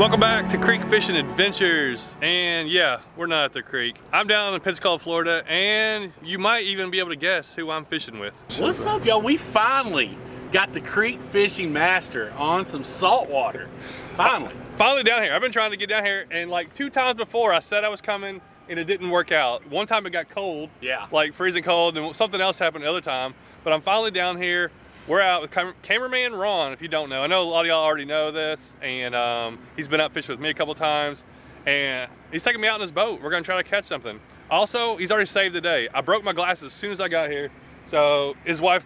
Welcome back to Creek Fishing Adventures. And yeah, we're not at the creek. I'm down in Pensacola, Florida, and you might even be able to guess who I'm fishing with. What's up, y'all? We finally got the creek fishing master on some saltwater. Finally. Finally down here. I've been trying to get down here, and like two times before, I said I was coming, and it didn't work out. One time it got cold. Yeah. Like freezing cold, and something else happened the other time. But I'm finally down here. We're out with cam cameraman Ron, if you don't know. I know a lot of y'all already know this, and um, he's been out fishing with me a couple times, and he's taking me out in his boat. We're gonna try to catch something. Also, he's already saved the day. I broke my glasses as soon as I got here, so his wife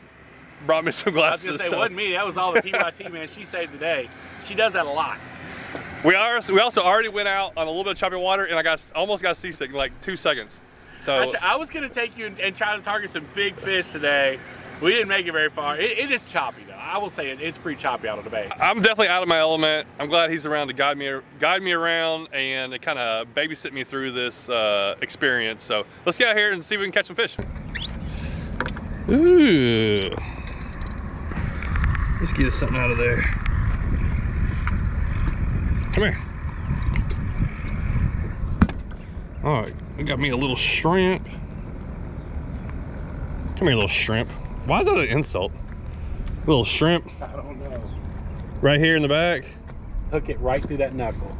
brought me some glasses. I was gonna say, so. it wasn't me. That was all the PYT, man. She saved the day. She does that a lot. We are. We also already went out on a little bit of choppy water, and I got almost got seasick in like two seconds. So I, I was gonna take you and, and, try to target some big fish today. We didn't make it very far. it, it is choppy though. I will say it, it's pretty choppy out of the bay. I'm definitely out of my element. I'm glad he's around to guide me guide me around and kind of babysit me through this uh, experience. So let's get out here and see if we can catch some fish. Ooh. Let's get us something out of there. Come here. All right, we got me a little shrimp. Come here, little shrimp. Why is that an insult? Little shrimp. I don't know. Right here in the back. Hook it right through that knuckle.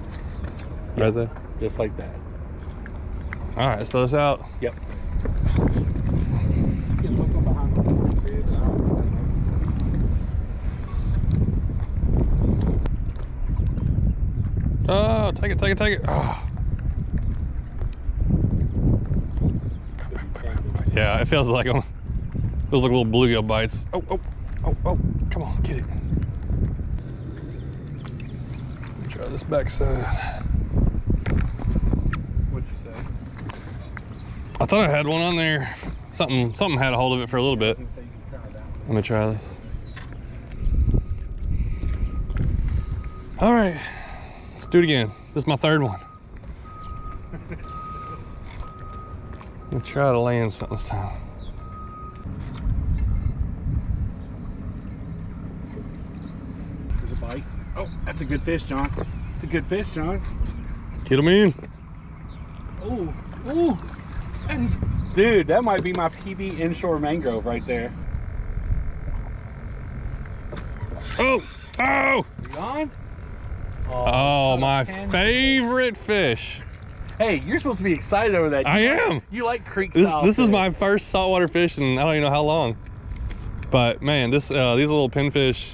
Right there. Just like that. All right, let's throw this out. Yep. Oh, take it, take it, take it. Oh. Yeah, it feels like them. Feels like little bluegill bites. Oh, oh, oh, oh! Come on, get it. Let me try this backside. What'd you say? I thought I had one on there. Something, something had a hold of it for a little bit. Let me try this. All right, let's do it again. This is my third one. Let me try to land something this time. There's a bite. Oh, that's a good fish, John. It's a good fish, John. Get him in. Oh, oh, that is, dude, that might be my PB inshore mangrove right there. Oh, oh, You on? oh, my favorite fish. Hey, you're supposed to be excited over that. I You am. You like creek This, this is my first saltwater fish and I don't even know how long. But man, this uh, these little pinfish,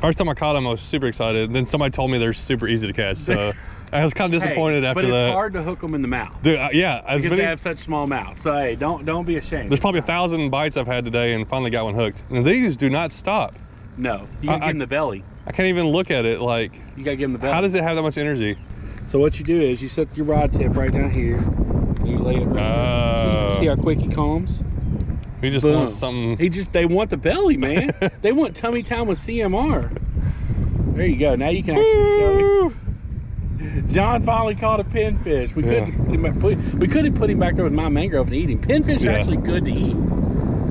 first time I caught them, I was super excited. Then somebody told me they're super easy to catch. So I was kind of Hey, disappointed after but it's that. hard to hook them in the mouth Dude, uh, yeah, as because many, they have such small mouths. So hey, don't don't be ashamed. there's probably a thousand bites I've had today and finally got one hooked. And these do not stop. no. You I- give them the belly. I can't even look at it. Like, You gotta give them the belly. how does it have that much energy? So what you do is you set your rod tip right down here. And you lay it right. Oh. see, see how quick he calms? We just Boom. want something. He just they want the belly, man. they want tummy time with CMR. There you go. Now you can actually show me. John finally caught a pinfish. We could Yeah. put him back, put, we could have put him back there with my mangrove and eat him. Pinfish are actually good to eat.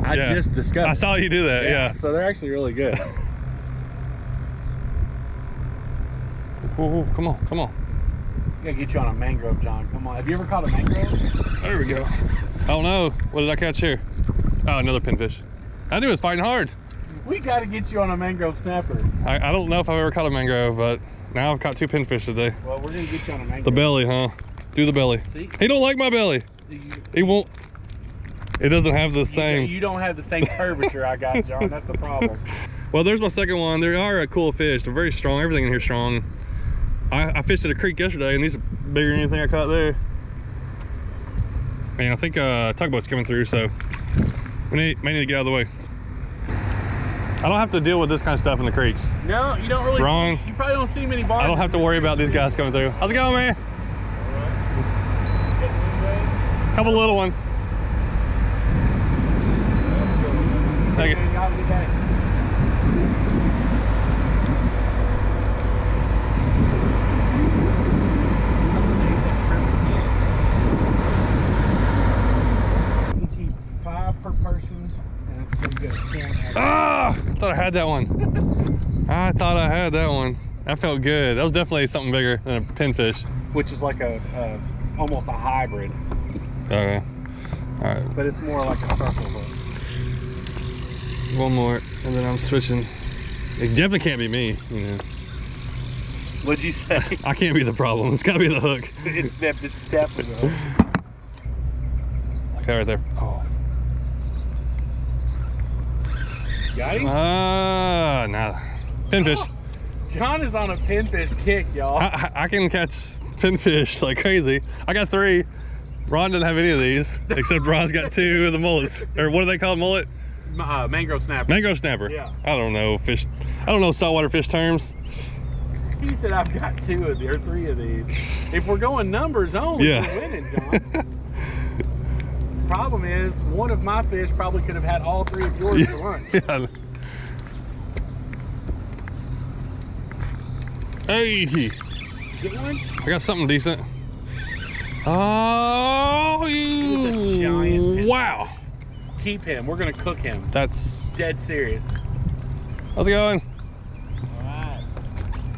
I Yeah. just discovered. I saw you do that. Yeah. So they're actually really good. Ooh, come on, come on. gotta get you on a mangrove, John. Come on. Have you ever caught a mangrove? There we go. Oh no, what did I catch here? Oh, another pinfish. That dude was fighting hard. We gotta get you on a mangrove snapper. I, I don't know if I've ever caught a mangrove, but now I've caught two pinfish today. Well, we're gonna get you on a mangrove. The belly, huh? Do the belly. See? He don't like my belly. He won't. It doesn't have the you, same. you don't have the same curvature I got, John. That's the problem. Well, there's my second one. They are a cool fish. They're very strong. Everything in here is strong. I, I fished at a creek yesterday, and these are bigger than anything I caught there. Man, I think uh, tugboat's coming through, so we need, may need to get out of the way. I don't have to deal with this kind of stuff in the creeks. No, you don't really. Wrong. See, you probably don't see many bars. I don't have to worry about these guys coming through. How's it going, man? Couple little ones. Thank you. Five per person, and it's gonna get a ten. Ah! I thought I had that one. I thought I had that one. That felt good. That was definitely something bigger than a pinfish. which is like a, a almost a hybrid, Okay. All right. but it's more like a circle hook. One more, and then I'm switching. It definitely can't be me. You know, What'd you say? I can't be the problem. It's gotta be the hook. it's, it's definitely the hook. Like that right there. Oh. Got him? Ah, nah. Pinfish. John is on a pinfish kick, y'all. I, I- can catch pinfish like crazy. I got three. Ron doesn't have any of these, except Ron's got two of the mullets. Or what do they call mullet? Uh, mangrove snapper. Mangrove snapper. Yeah. I don't know fish. I don't know saltwater fish terms. He said I've got two of these or three of these. If we're going numbers only, Yeah. we're winning, John. Problem is, one of my fish probably could have had all three of yours for lunch. yeah. Hey, Get one? I got something decent. Oh, giant wow. Keep him. We're gonna cook him. That's Dead serious. how's it going? Alright.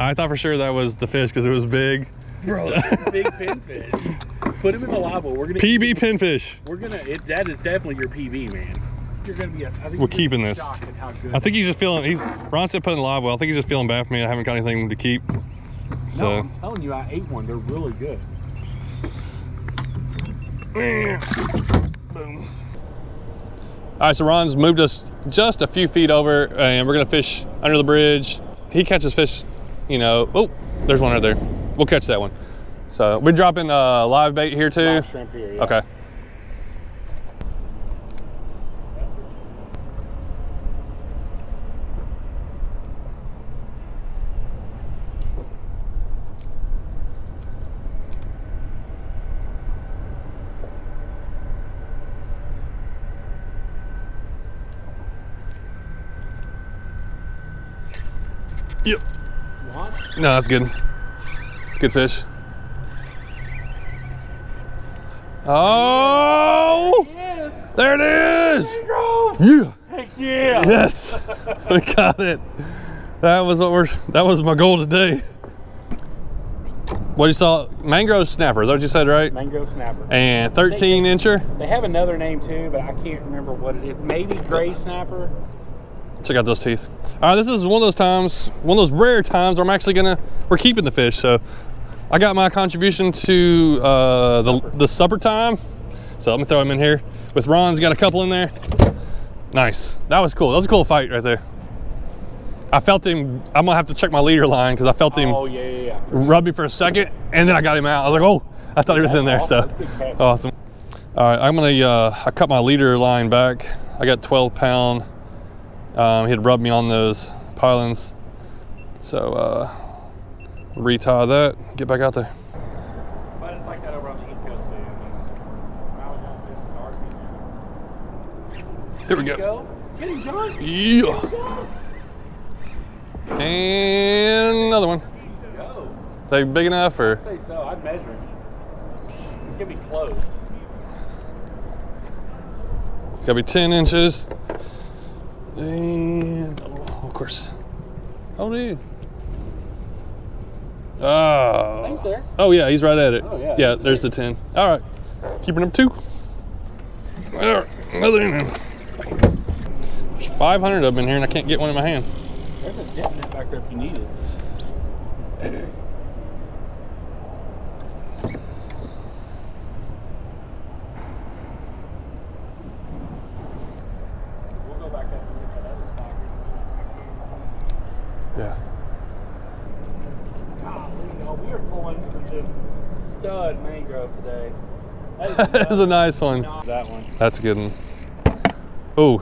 I thought for sure that was the fish because it was big. Bro, that's a big pinfish. Put him in the well. We're gonna PB pinfish. We're gonna. It, that is definitely your PB, man. You're gonna be. A, I think We're keeping this. shocked at how good. I think he's just feeling. He's Ron said putting live well. I think he's just feeling bad for me. I haven't got anything to keep. No, So I'm telling you, I ate one. They're really good. boom. All right, so Ron's moved us just a few feet over, and we're gonna fish under the bridge. He catches fish, you know. Oh, there's one right there. We'll catch that one. So we're dropping uh, live bait here too. Live shrimp here. Yeah. Okay. Yep. What? No, that's good. It's good fish. Oh, Yes. there it is. Grove. Yeah. Heck yeah. Yes, we got it. That was what we're. That was my goal today. What you saw? Mangrove snapper. Is that what you said, right? Mango snapper. And 13 incher. They have another name too, but I can't remember what it is. Maybe gray snapper. Check out those teeth. All right, this is one of those times, one of those rare times where I'm actually gonna. We're keeping the fish, so I got my contribution to uh, the the supper time. So let me throw him in here. With Ron's got a couple in there. Nice. That was cool. That was a cool fight right there. I felt him. I'm gonna have to check my leader line because I felt him Oh yeah, yeah, yeah. rub me for a second, and then I got him out. I was like, oh, I thought he was in there. awesome. So awesome. All right, I'm gonna. Uh, I cut my leader line back. I got 12 pound. Um, he had rubbed me on those pylons, so uh, retie that. Get back out there. But it's like that over on the East Coast too. I was on fish Here we go. Go. Get him, John. Yeah. And another one. Go. Is big enough or? I'd say so. I'd measure it. It's gonna be close. It's gotta be 10 inches. And oh, of course. Oh, dude. Oh. There. Oh yeah, he's right at it. Oh, yeah, Yeah, there's the 10. All right. Keeper number two. There, another in there. There's 500 of them in here and I can't get one in my hand. There's a back there if you need it. We'll go back up and look at that other spot. Yeah. Golly, y'all, we are pulling some just stud mangrove today. That That's a nice one. that one. That's a good one. Oh,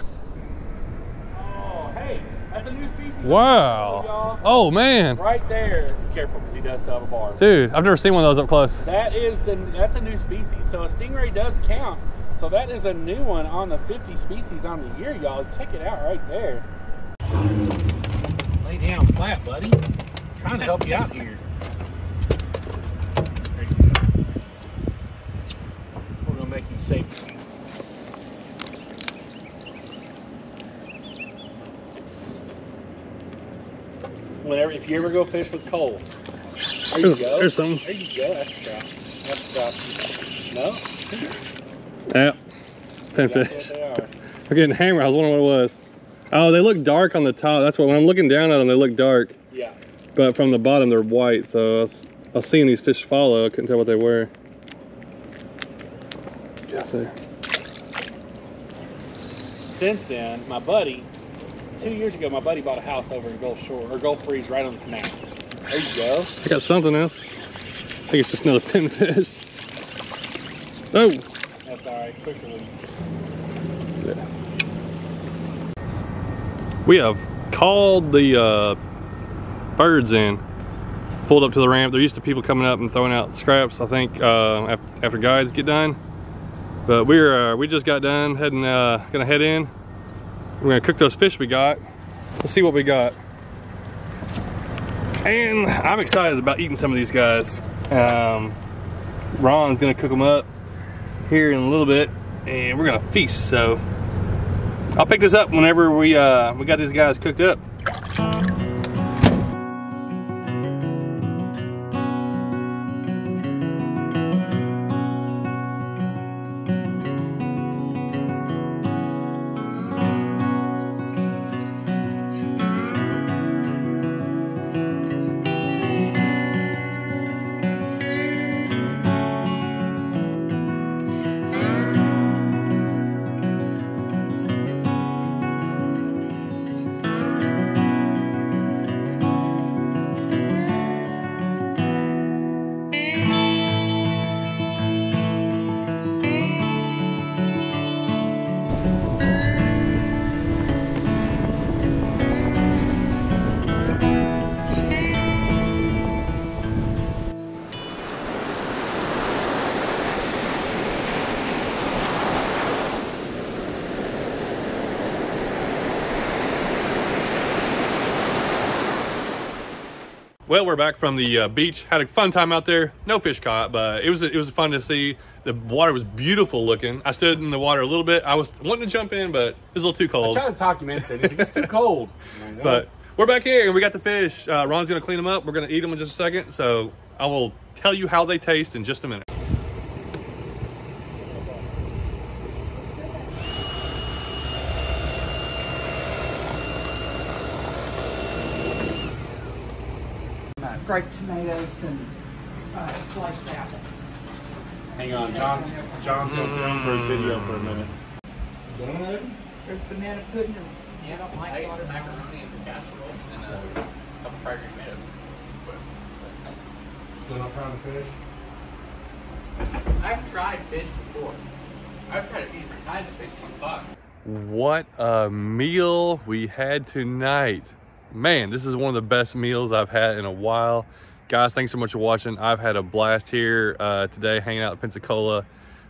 Oh, hey, that's a new species. wow. Oh man. Right there. Be careful because he does still have a bar. Dude, I've never seen one of those up close. That is the that's a new species. So a stingray does count. So that is a new one on the 50 species on the year, y'all. Check it out right there. Lay down flat, buddy. trying to help you out here. There you go. We're gonna make him safe. Whenever if you ever go fish with Cole. There you There's, go. there's some. There you go. That's a trout. That's a trout. No? What Pinfish. We're getting hammered. I was wondering what it was. Oh, they look dark on the top. That's what when I'm looking down at them, they look dark. Yeah. But from the bottom, they're white. So I was, I was seeing these fish follow. I couldn't tell what they were. Yeah, Since then, my buddy, two years ago, my buddy bought a house over in Gulf Shore or Gulf Breeze, right on the canal. There you go. I got something else. I think it's just another pinfish. Oh, That's all right. Quick release. we have called the uh, birds in. Pulled up to the ramp. There used to people coming up and throwing out scraps. I think uh, after, after guides get done. But we're uh, we just got done heading. Uh, gonna head in. We're gonna cook those fish we got. Let's see what we got. And I'm excited about eating some of these guys. Um, Ron's gonna cook them up here in a little bit, and we're gonna feast. So I'll pick this up whenever we uh, we got these guys cooked up. Well, we're back from the uh, beach. Had a fun time out there. No fish caught, but it was it was fun to see. The water was beautiful looking. I stood in the water a little bit. I was wanting to jump in, but it was a little too cold. I tried to talk you into it. It's too cold. But we're back here and we got the fish. Uh, Ron's gonna clean them up. We're gonna eat them in just a second. So I will tell you how they taste in just a minute. Grape tomatoes and uh, sliced apples. Hang on, John. John's going to film for his video for a minute. There's banana pudding and I don't like watermelon. macaroni and the casserole and a couple fried green tomatoes. Still not trying to fish? I've tried fish before. I've tried a few different kinds of fish on fuck. What a meal we had tonight. Man, this is one of the best meals I've had in a while. Guys, thanks so much for watching. I've had a blast here uh, today hanging out in Pensacola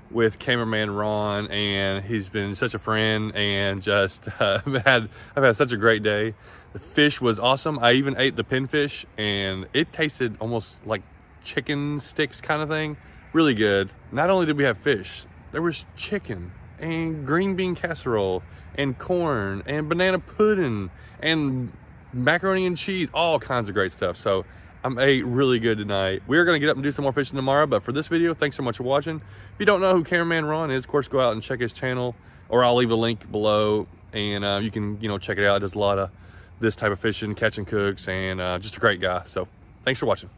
with cameraman Ron, and he's been such a friend and just uh, had I've had such a great day. The fish was awesome. I even ate the pinfish, and it tasted almost like chicken sticks kind of thing. Really good. Not only did we have fish, there was chicken and green bean casserole and corn and banana pudding and macaroni and cheese, all kinds of great stuff. So I'm ate really good tonight. We're gonna get up and do some more fishing tomorrow, but for this video, thanks so much for watching. If you don't know who Cameraman Ron is, of course, go out and check his channel, or I'll leave a link below, and uh, you can, you know, check it out. It does a lot of this type of fishing, catching cooks, and uh, just a great guy. So thanks for watching.